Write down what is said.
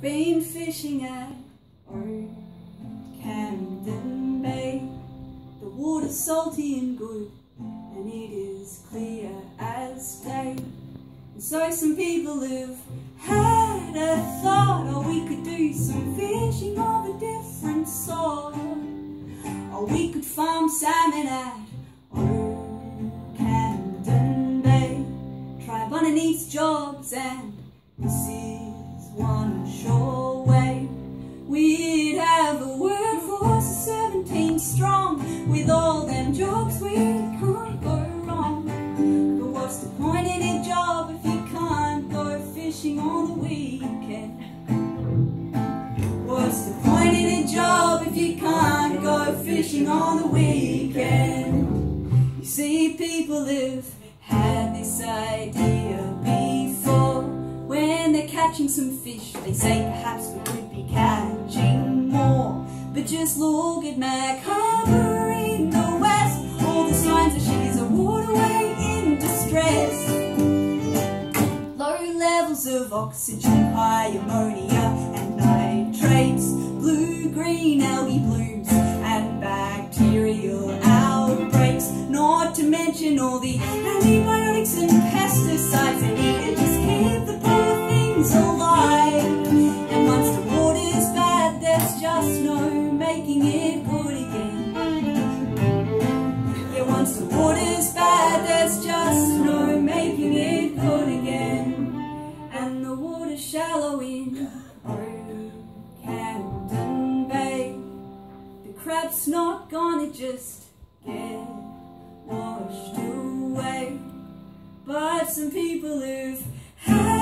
Been fishing at Okehampton Bay. The water's salty and good, and it is clear as day. And so some people have had a thought, oh, we could do some fishing of a different sort. Or we could farm salmon at Okehampton Bay. Triabunna needs jobs, and this is one With all them jokes we can't go wrong. But what's the point in a job if you can't go fishing on the weekend? What's the point in a job if you can't go fishing on the weekend? You see, people have had this idea before. When they're catching some fish, they say perhaps we could be catching more. But just look at the west. Signs that she's a waterway in distress. Low levels of oxygen, high ammonia and nitrates, blue-green algae blooms and bacterial outbreaks. Not to mention all the antibiotics and pesticides they need to just keep the poor things alive. And once the water's bad, there's just no making it the water's bad, there's just no making it good again. And the water's shallow in Old Camden Bay. The crab's not gonna just get washed away. But some people who've had